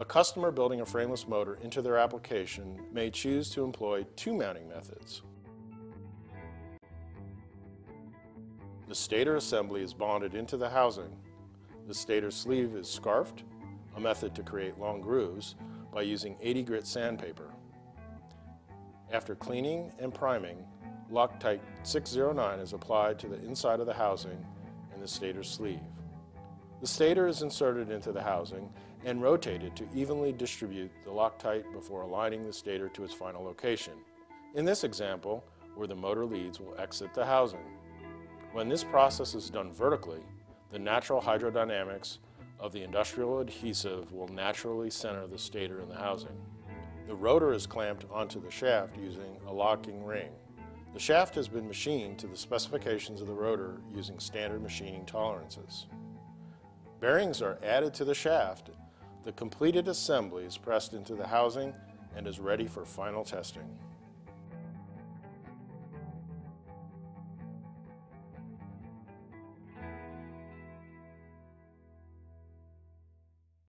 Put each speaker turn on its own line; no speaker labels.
A customer building a frameless motor into their application may choose to employ two mounting methods. The stator assembly is bonded into the housing. The stator sleeve is scarfed, a method to create long grooves, by using 80 grit sandpaper. After cleaning and priming, Loctite 609 is applied to the inside of the housing and the stator sleeve. The stator is inserted into the housing and rotated to evenly distribute the Loctite before aligning the stator to its final location. In this example, where the motor leads will exit the housing. When this process is done vertically, the natural hydrodynamics of the industrial adhesive will naturally center the stator in the housing. The rotor is clamped onto the shaft using a locking ring. The shaft has been machined to the specifications of the rotor using standard machining tolerances. Bearings are added to the shaft. The completed assembly is pressed into the housing and is ready for final testing.